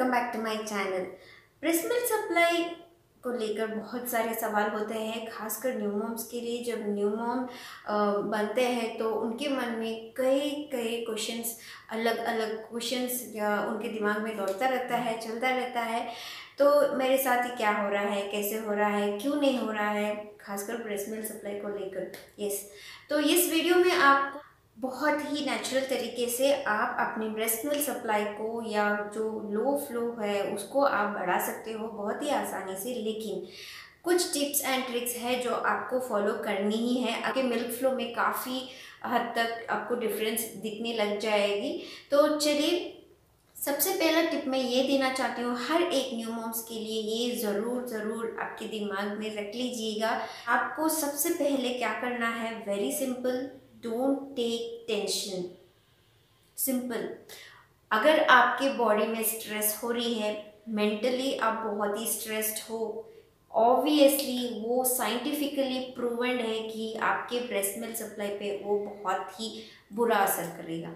Welcome back to my channel. Breast milk supply को लेकर बहुत सारे सवाल होते हैं, खासकर न्यू मॉम्स के लिए। जब न्यू मॉम बनते हैं तो उनके मन में कई कई क्वेश्चंस अलग अलग क्वेश्चंस उनके दिमाग में दौड़ता रहता है, चलता रहता है। तो मेरे साथ ही क्या हो रहा है, कैसे हो रहा है, क्यों नहीं हो रहा है, खासकर ब्रेस्ट मिल्क सप्लाई को लेकर। यस तो इस वीडियो में आप बहुत ही नेचुरल तरीके से आप अपने ब्रेस्ट मिल्क सप्लाई को या जो लो फ्लो है, उसको आप बढ़ा सकते हो बहुत ही आसानी से। लेकिन कुछ टिप्स एंड ट्रिक्स है जो आपको फॉलो करनी ही है। आपके मिल्क फ्लो में काफ़ी हद तक आपको डिफरेंस दिखने लग जाएगी। तो चलिए, सबसे पहला टिप मैं ये देना चाहती हूँ, हर एक न्यू मॉम्स के लिए ये ज़रूर ज़रूर आपके दिमाग में रख लीजिएगा। आपको सबसे पहले क्या करना है? Very simple don't take tension simple अगर आपके बॉडी में स्ट्रेस हो रही है मेंटली आप बहुत ही स्ट्रेस्ड हो ऑब्वियसली वो साइंटिफिकली प्रूवेंड है कि आपके ब्रेस्ट मिल्क सप्लाई पे वो बहुत ही बुरा असर करेगा।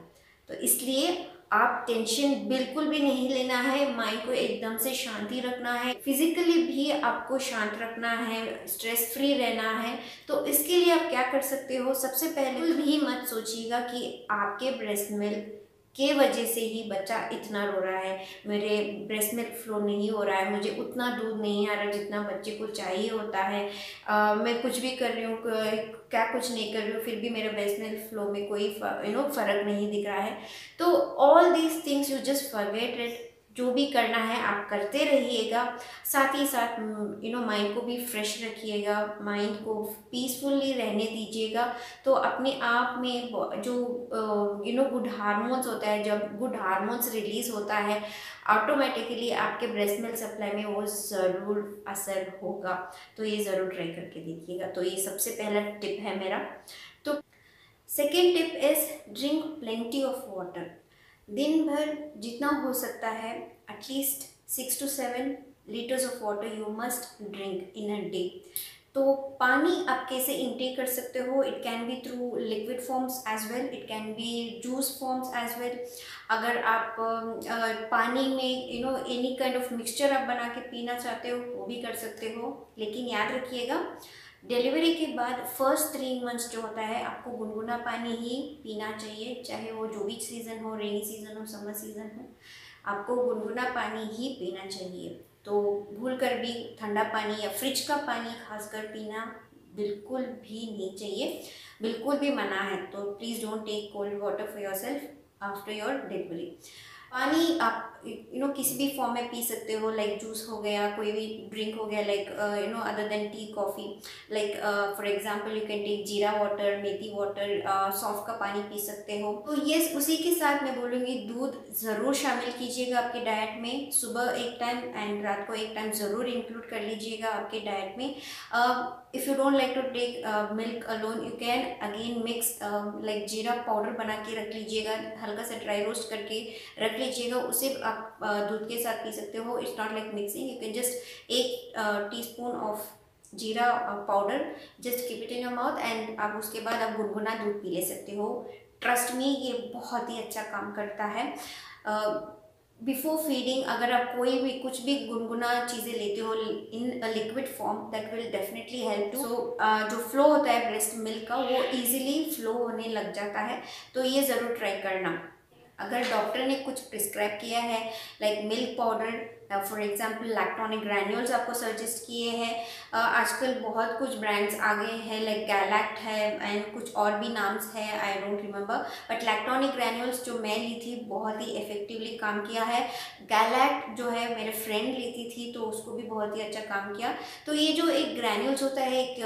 तो इसलिए आप टेंशन बिल्कुल भी नहीं लेना है माइंड को एकदम से शांति रखना है फिजिकली भी आपको शांत रखना है स्ट्रेस फ्री रहना है तो इसके लिए आप क्या कर सकते हो? सबसे पहले भी मत सोचिएगा कि आपके ब्रेस्ट मिल्क के वजह से ही बच्चा इतना रो रहा है मेरे ब्रेस्ट मिल्क फ्लो नहीं हो रहा है मुझे उतना दूध नहीं आ रहा जितना बच्चे को चाहिए होता है। आ, मैं कुछ भी कर रही हूँ क्या कुछ नहीं कर रही हूँ फिर भी मेरे ब्रेस्ट मिल्क फ्लो में कोई यू नो फ़र्क नहीं दिख रहा है। तो all these things you just forget it जो भी करना है आप करते रहिएगा। साथ ही साथ यू नो माइंड को भी फ्रेश रखिएगा। माइंड को पीसफुली रहने दीजिएगा। तो अपने आप में जो यू नो गुड हार्मोन्स होता है, जब गुड हार्मोन्स रिलीज़ होता है ऑटोमेटिकली आपके ब्रेस्ट मिल्क सप्लाई में वो ज़रूर असर होगा। तो ये ज़रूर ट्राई करके देखिएगा। तो ये सबसे पहला टिप है मेरा। तो second tip is drink plenty of water दिन भर जितना हो सकता है at least six to seven litres of water you must drink in a day तो पानी आप कैसे इंटेक कर सकते हो? It can be through liquid forms as well it can be juice forms as well अगर आप पानी में you know any kind of mixture आप बना के पीना चाहते हो, वो भी कर सकते हो। लेकिन याद रखिएगा डिलीवरी के बाद फ़र्स्ट थ्री मंथ्स जो होता है, आपको गुनगुना पानी ही पीना चाहिए, चाहे वो जो भी सीज़न हो रेनी सीज़न हो समर सीज़न हो, आपको गुनगुना पानी ही पीना चाहिए। तो भूल कर भी ठंडा पानी या फ्रिज का पानी खासकर पीना बिल्कुल भी नहीं चाहिए, बिल्कुल भी मना है। तो please don't take cold water for yourself after your delivery पानी आप यू नो किसी भी फॉर्म में पी सकते हो लाइक जूस हो गया, कोई भी ड्रिंक हो गया like you know other than tea coffee like for example you can take jeera water methi water soft का पानी पी सकते हो. तो ये उसी के साथ मैं बोलूँगी, दूध ज़रूर शामिल कीजिएगा आपके डाइट में. सुबह एक टाइम एंड रात को एक टाइम ज़रूर इंक्लूड कर लीजिएगा आपके डाइट में. If you don't like to take milk alone you can again mix like jeera powder बना के रख लीजिएगा, हल्का सा ड्राई रोस्ट करके रख लीजिएगा, उसे आप दूध के साथ पी सकते हो। It's not like mixing you can just एक teaspoon of jeera powder just keep it in your mouth and आप उसके बाद आप गुनगुना दूध पी ले सकते हो। ट्रस्ट में ये बहुत ही अच्छा काम करता है। बिफोर फीडिंग अगर आप कोई भी कुछ भी गुनगुना चीज़ें लेते हो in liquid form that will definitely help to so जो फ्लो होता है ब्रेस्ट मिल्क का वो ईजिली फ्लो होने लग जाता है। तो ये ज़रूर ट्राई करना। अगर डॉक्टर ने कुछ प्रिस्क्राइब किया है like milk powder for example electronic granules आपको सजेस्ट किए हैं। Uh, आजकल बहुत कुछ ब्रांड्स आ गए हैं लाइक गैलैक्ट है एंड कुछ और भी नाम्स हैं I don't remember but electronic granules जो मैं ली थी बहुत ही इफेक्टिवली काम किया है। गैलैक्ट जो है मेरे फ्रेंड लेती थी तो उसको भी बहुत ही अच्छा काम किया। तो ये जो एक ग्रैन्यूल्स होता है एक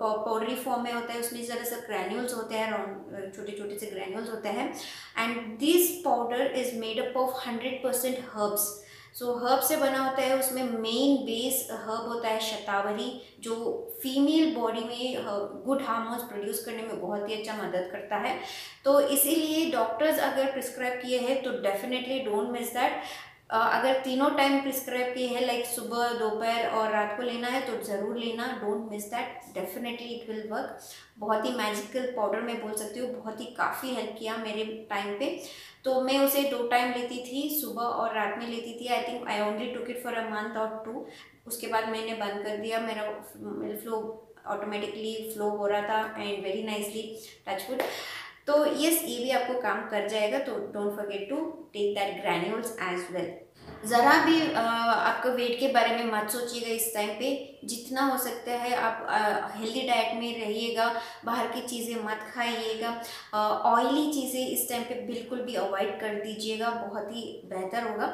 पाउडरी uh, फॉर्म में होता है उसमें ज़रा सा ग्रैन्यूल्स होते हैं राउंड छोटे छोटे से ग्रैन्यूल्स होते हैं। And this powder is made up of hundred percent herbs so so, herb से बना होता है उसमें मेन बेस हर्ब होता है शतावरी जो फीमेल बॉडी में गुड हार्मोन्स प्रोड्यूस करने में बहुत ही अच्छा मदद करता है। तो इसीलिए डॉक्टर्स अगर प्रिस्क्राइब किए हैं तो डेफिनेटली डोंट मिस दैट अगर तीनों टाइम प्रिस्क्राइब किए हैं लाइक सुबह, दोपहर और रात को लेना है तो ज़रूर लेना। Don't miss that definitely it will work बहुत ही मैजिकल पाउडर मैं बोल सकती हूँ। बहुत ही काफ़ी हेल्प किया मेरे टाइम पे। तो मैं उसे दो टाइम लेती थी, सुबह और रात में लेती थी। I think I only took it for a month और टू उसके बाद मैंने बंद कर दिया। मेरा फ्लो ऑटोमेटिकली फ्लो हो रहा था and very nicely touch wood तो यस ये भी आपको काम कर जाएगा तो don't forget to take that granules as well ज़रा भी आपका वेट के बारे में मत सोचिएगा इस टाइम पे। जितना हो सकता है आप हेल्दी डाइट में रहिएगा, बाहर की चीज़ें मत खाइएगा। ऑयली चीज़ें इस टाइम पे बिल्कुल भी अवॉइड कर दीजिएगा, बहुत ही बेहतर होगा।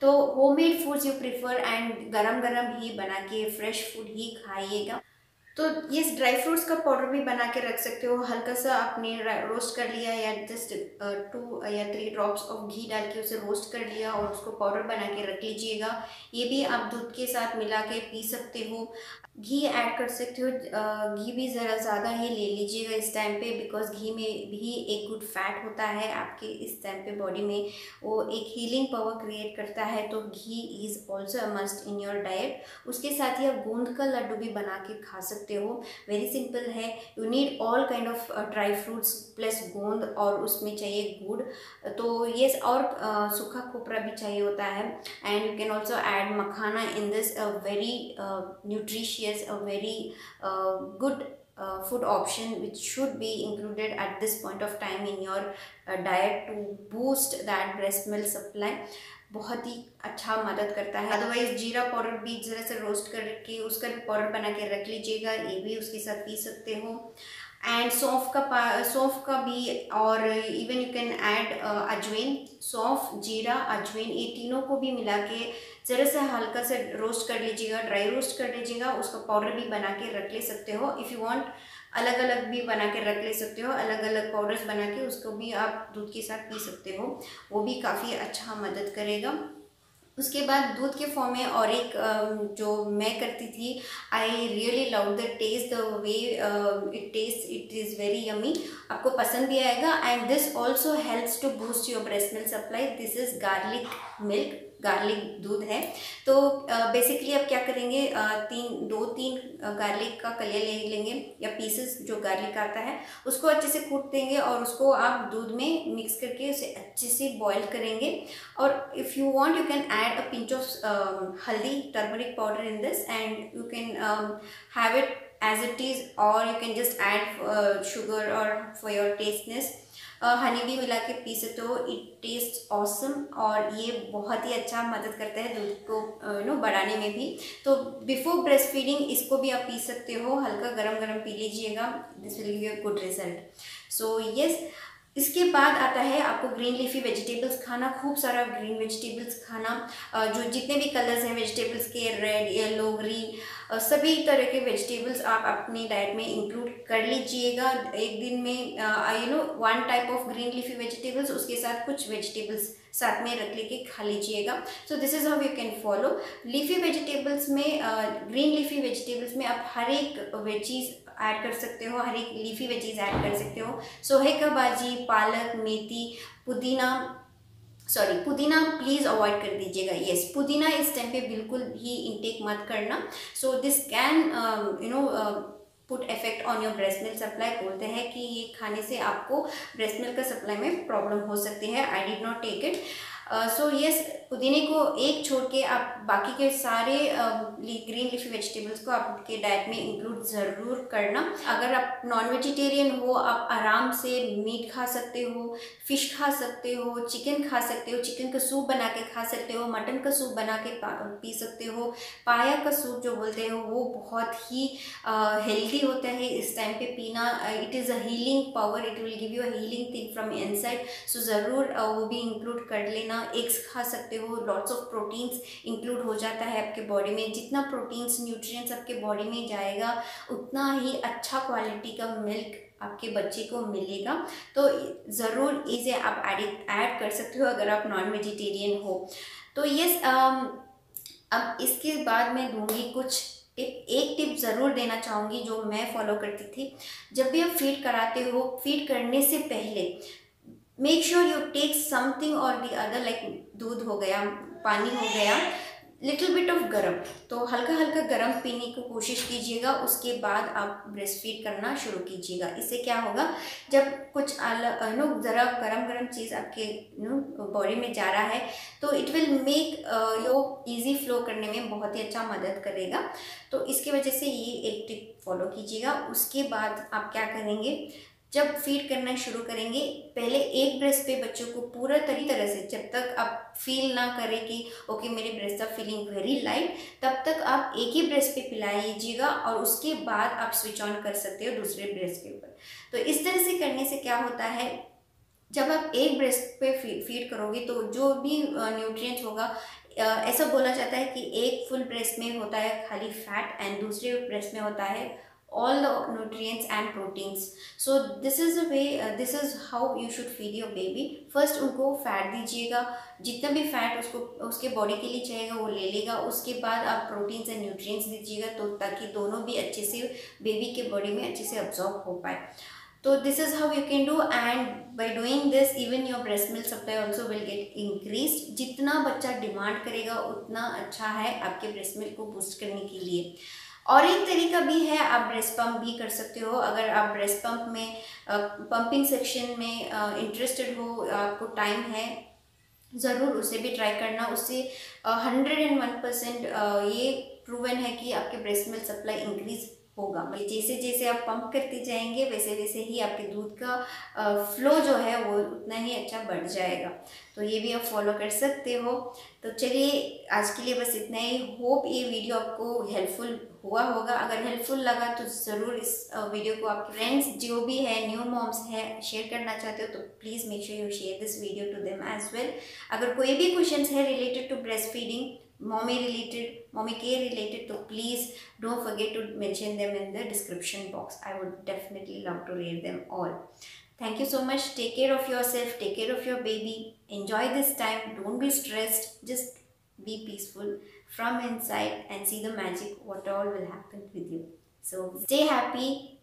तो homemade foods you prefer and गरम गरम ही बना के फ्रेश फ़ूड ही खाइएगा। तो ये ड्राई फ्रूट्स का पाउडर भी बना के रख सकते हो। हल्का सा आपने रोस्ट कर लिया या जस्ट टू या थ्री ड्रॉप्स ऑफ़ घी डाल के उसे रोस्ट कर लिया और उसको पाउडर बना के रख लीजिएगा। ये भी आप दूध के साथ मिला के पी सकते हो। घी ऐड कर सकते हो। घी भी ज़रा ज़्यादा ही ले लीजिएगा इस टाइम पे बिकॉज़ घी में भी एक गुड फैट होता है आपके इस टाइम पे बॉडी में। वो एक हीलिंग पावर क्रिएट करता है। तो ghee is also must in your diet उसके साथ ही आप गोंद का लड्डू भी बना के खा सकते हो। वेरी सिंपल है। You need all kind of dry fruits plus गोंद और उसमें चाहिए गुड़। तो ये और uh, सूखा खोपरा भी चाहिए होता है। And you can also add makhana in this very nutritious very very uh, uh, food option which should be included at this point of time in your uh, diet to boost that breast milk supply बहुत ही अच्छा मदद करता है otherwise जीरा powder भी जरा से roast करके उसका भी पाउडर बना के रख लीजिएगा ये भी उसके साथ पी सकते हो एंड सौंफ का सौंफ का भी और even you can add ajwain saunf jeera ajwain ये तीनों को भी मिला के ज़रा सा हल्का से रोस्ट कर लीजिएगा ड्राई रोस्ट कर लीजिएगा, उसका पाउडर भी बना के रख ले सकते हो। इफ़ यू वांट अलग अलग भी बना के रख ले सकते हो अलग अलग पाउडर्स बना के उसको भी आप दूध के साथ पी सकते हो। वो भी काफ़ी अच्छा मदद करेगा। उसके बाद दूध के फॉर्म में और एक जो मैं करती थी I really love the taste the way it taste it is very yummy आपको पसंद भी आएगा and this also helps to boost your breast milk supply this is garlic milk garlic दूध है. तो बेसिकली uh, आप क्या करेंगे? uh, तीन दो तीन गार्लिक का कलिया ले लेंगे या पीसेस जो गार्लिक आता है उसको अच्छे से कूट देंगे और उसको आप दूध में मिक्स करके उसे अच्छे से बॉईल करेंगे. और if you want you can add a pinch of haldi turmeric powder in this and you can have it as it is और you can just add sugar और फॉर योर टेस्टनेस हनी भी मिला के P सकते हो it taste awesome और ये बहुत ही अच्छा मदद करता है दूध को यू नो बढ़ाने में भी। तो बिफोर ब्रेस्ट फीडिंग इसको भी आप पी सकते हो। हल्का गरम गरम पी लीजिएगा। This will give good result so yes इसके बाद आता है आपको ग्रीन लीफी वेजिटेबल्स खाना, खूब सारा ग्रीन वेजिटेबल्स खाना जो जितने भी कलर्स हैं वेजिटेबल्स के रेड येलो ग्रीन सभी तरह के वेजिटेबल्स आप अपनी डाइट में इंक्लूड कर लीजिएगा। एक दिन में you know one type of green leafy vegetables उसके साथ कुछ वेजिटेबल्स साथ में रख लेके खा लीजिएगा। So this is how you can follow leafy vegetables में ग्रीन लीफी वेजिटेबल्स में आप हर एक वेजीज ऐड कर सकते हो, हर एक लीफी वेजीज ऐड कर सकते हो। सोहे का भाजी पालक, मेथी, पुदीना सॉरी पुदीना प्लीज़ अवॉइड कर दीजिएगा। येस पुदीना इस टाइम पे बिल्कुल भी इंटेक मत करना। So this can you know put effect on your breast milk supply बोलते हैं कि ये खाने से आपको ब्रेस्ट मिल्क का सप्लाई में प्रॉब्लम हो सकती है। I did not take it so yes पुदीने को एक छोड़ के आप बाकी के सारे ग्रीन लिफी वेजिटेबल्स को आपके डाइट में इंक्लूड ज़रूर करना। अगर आप नॉन वेजिटेरियन हो, आप आराम से मीट खा सकते हो फ़िश खा सकते हो चिकन खा सकते हो चिकन का सूप बना के खा सकते हो मटन का सूप बना के पी सकते हो, पाया का सूप जो बोलते हो वो बहुत ही हेल्दी होता है। इस टाइम पे पीना it is a healing power it will give you a healing thing from inside so ज़रूर वो भी इंक्लूड कर लेना। एग्स खा सकते हो लॉट्स ऑफ़ प्रोटीन्स इंक्लूड हो जाता है आपके बॉडी में। जितना प्रोटीन्स न्यूट्रिएंट्स आपके बॉडी में जाएगा उतना ही अच्छा क्वालिटी का मिल्क आपके बच्चे को मिलेगा। तो ज़रूर इसे आप एडिट ऐड कर सकते हो अगर आप नॉन वेजिटेरियन हो। तो यस um, अब इसके बाद मैं दूँगी कुछ टिप एक टिप ज़रूर देना चाहूँगी जो मैं फॉलो करती थी। जब भी आप फ़ीड कराते हो फ़ीड करने से पहले make sure you take something or the other like दूध हो गया, पानी हो गया लिटिल बिट ऑफ़ गरम तो हल्का हल्का गर्म पीने की कोशिश कीजिएगा, उसके बाद आप ब्रेस्ट फ़ीड करना शुरू कीजिएगा। इससे क्या होगा, जब कुछ नो ज़रा गर्म गर्म चीज़ आपके नो बॉडी में जा रहा है तो it will make your easy flow करने में बहुत ही अच्छा मदद करेगा। तो इसकी वजह से ये एक टिप फॉलो कीजिएगा। उसके बाद आप क्या करेंगे जब फ़ीड करना शुरू करेंगे, पहले एक ब्रेस्ट पे बच्चों को पूरा तरी तरह से, जब तक आप फील ना करें कि, ओके, मेरे breast are feeling very light तब तक आप एक ही ब्रेस्ट पे पिलाइएगा और उसके बाद आप स्विच ऑन कर सकते हो दूसरे ब्रेस्ट के ऊपर। तो इस तरह से करने से क्या होता है, जब आप एक ब्रेस्ट पे फ़ीड करोगे तो जो भी न्यूट्रिएंट्स होगा ऐसा बोला जाता है कि एक फुल ब्रेस्ट में होता है खाली फैट एंड दूसरे ब्रेस्ट में होता है all the nutrients and proteins. So this is the way uh, this is how you should feed your baby. First उनको फैट दीजिएगा। जितना भी फैट उसको उसके बॉडी के लिए चाहिएगा वो ले लेगा। उसके बाद आप प्रोटीन्स एंड न्यूट्रिएंट्स दीजिएगा तो ताकि दोनों भी अच्छे से बेबी के बॉडी में अच्छे से अब्जॉर्ब हो पाए। तो this is how you can do and by doing this even your breast milk supply also will get increase जितना बच्चा डिमांड करेगा उतना अच्छा है आपके ब्रेस्ट मिल्क को बूस्ट करने के लिए। और एक तरीका भी है, आप ब्रेस्ट पंप भी कर सकते हो। अगर आप ब्रेस्ट पंप में पंपिंग सेक्शन में इंटरेस्टेड हो, आपको टाइम है, ज़रूर उसे भी ट्राई करना। उससे हंड्रेड एंड वन परसेंट ये प्रूवन है कि आपके ब्रेस्ट मिल्क सप्लाई इंक्रीज होगा। मतलब जैसे जैसे आप पंप करते जाएँगे, वैसे वैसे ही आपके दूध का फ्लो जो है वो उतना ही अच्छा बढ़ जाएगा। तो ये भी आप फॉलो कर सकते हो। तो चलिए, आज के लिए बस इतना ही। होप ये वीडियो आपको हेल्पफुल हुआ होगा। अगर हेल्पफुल लगा तो ज़रूर इस वीडियो को आप फ्रेंड्स जो भी है न्यू मॉम्स है शेयर करना चाहते हो तो please make sure you share this video to them as well अगर कोई भी क्वेश्चन है related to breast feeding mommy related mommy care related so please don't forget to mention them in the description box. I would definitely love to read them all. Thank you so much. Take care of yourself. Take care of your baby. Enjoy this time. Don't be stressed. Just be peaceful from inside and see the magic what all will happen with you. So stay happy